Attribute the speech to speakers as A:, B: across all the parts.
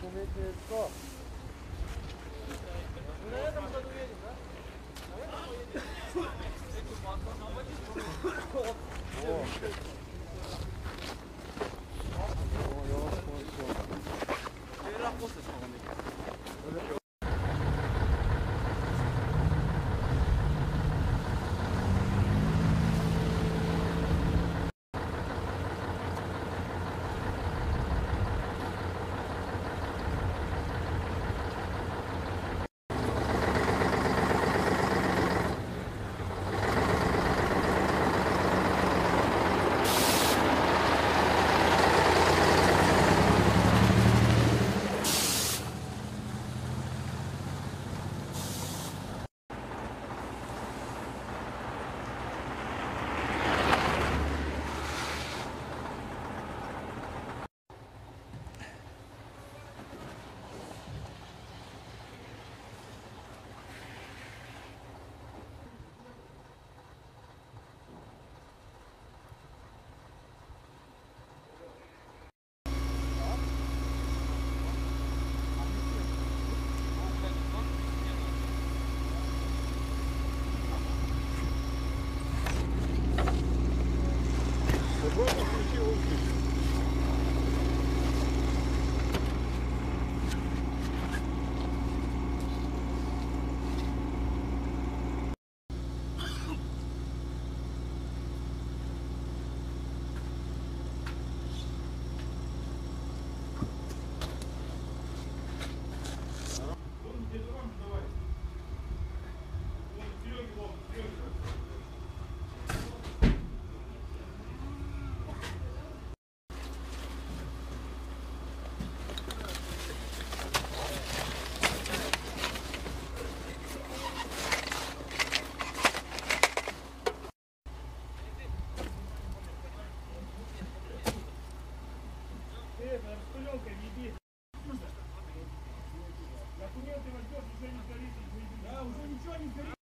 A: 100 метров 100.
B: На этом году едем, да? На этом поедем. О.
C: Можно включить, он включит.
B: пленкой еби. Документы возьмешь, уже не сгорит. Да, уже ничего не сгорит.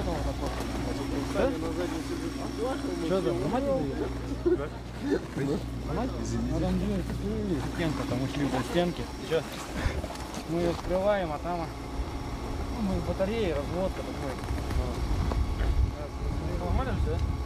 A: этого вопроса. Да? Что там, на мать заедет? Да? На мать? Извините. Там стенка, там ушли вдоль стенки. Че? Мы ее скрываем, а там ну, батареи, разводка такой. Нормально же, да?